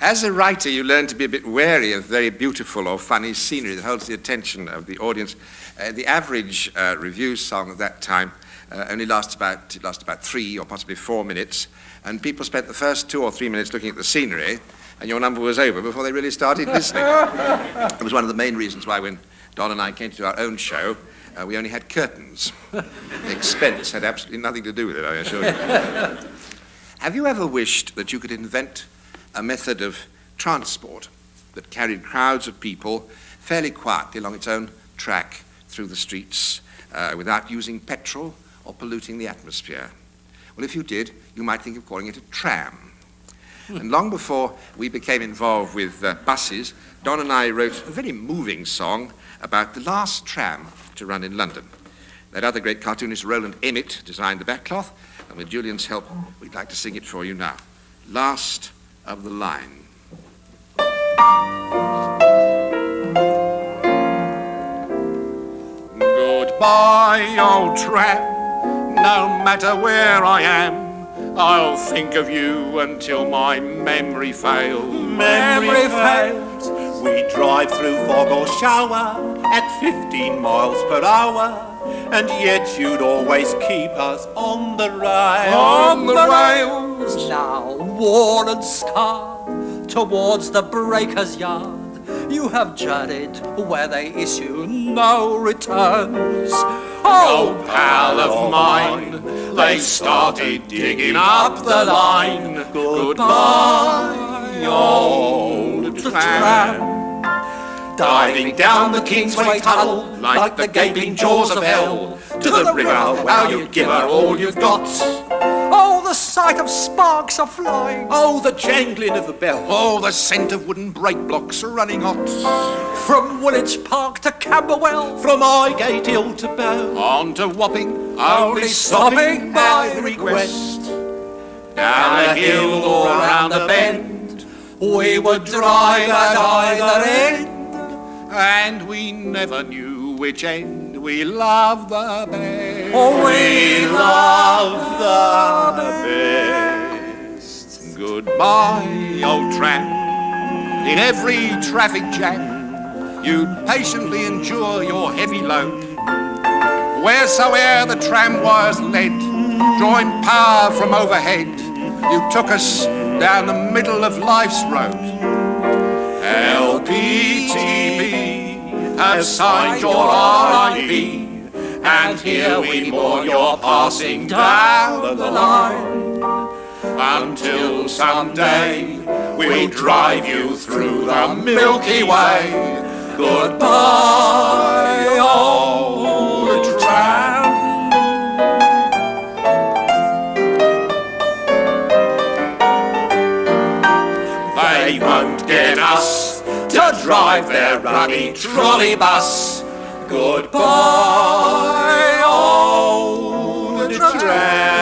As a writer, you learn to be a bit wary of very beautiful or funny scenery that holds the attention of the audience. Uh, the average uh, revue song at that time uh, only lasts about, it lasts about three or possibly four minutes, and people spent the first two or three minutes looking at the scenery, and your number was over before they really started listening. it was one of the main reasons why when Don and I came to do our own show, uh, we only had curtains. the expense had absolutely nothing to do with it, I assure you. Have you ever wished that you could invent a method of transport that carried crowds of people fairly quietly along its own track through the streets uh, without using petrol or polluting the atmosphere. Well, if you did, you might think of calling it a tram. Hmm. And long before we became involved with uh, buses, Don and I wrote a very moving song about the last tram to run in London. That other great cartoonist, Rowland Emett, designed the backcloth, and with Julian's help, we'd like to sing it for you now. Last of the line. Goodbye, old tram, no matter where I am. I'll think of you until my memory fails. Memory fails. We drive through fog or shower at 15 miles per hour. And yet you'd always keep us on the rails. On the rails. Now, worn and scarred, towards the breaker's yard, you have journeyed where they issue no returns. Oh, pal of oh, mine, they started digging up the line. Goodbye, old tram. Diving down the Kingsway tunnel like the gaping jaws of hell to the river where you give her all you've got. The sight of sparks are flying. Oh, the jangling of the bell. Oh, the scent of wooden brake blocks running hot. From Woolwich Park to Camberwell. From Highgate Hill to Bow. On to Wapping, only stopping by request. Down a hill or round a bend, we would drive at either end and we never knew which end we loved the best. Oh, we loved tram. In every traffic jam, you'd patiently endure your heavy load. Wheresoe'er the tram wires led, drawing power from overhead, you took us down the middle of life's road. LPTB has signed your RIP, and here we mourn your passing down the line. Until someday we'll drive you through the Milky Way. Goodbye, old tram. They won't get us to drive their ruddy trolley bus. Goodbye, old tram.